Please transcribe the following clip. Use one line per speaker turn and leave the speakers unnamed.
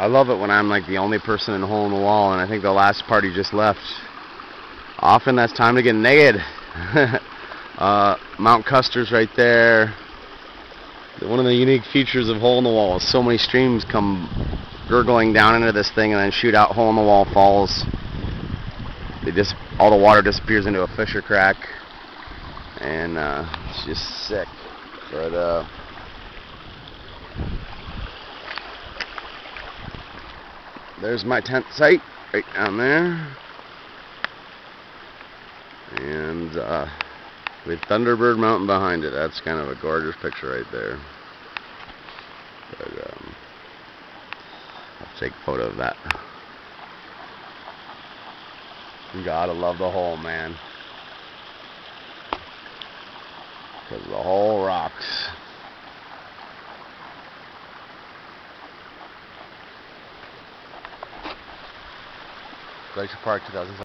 I love it when I'm like the only person in the hole in the wall, and I think the last party just left. Often that's time to get naked. uh, Mount Custer's right there. One of the unique features of hole in the wall is so many streams come gurgling down into this thing and then shoot out hole in the wall falls. They just all the water disappears into a fissure crack, and uh, it's just sick. But uh, there's my tent site right down there. And uh, with Thunderbird Mountain behind it. That's kind of a gorgeous picture right there. But, um, I'll take a photo of that. You gotta love the hole, man. Because the hole rocks. Glacier Park 2007.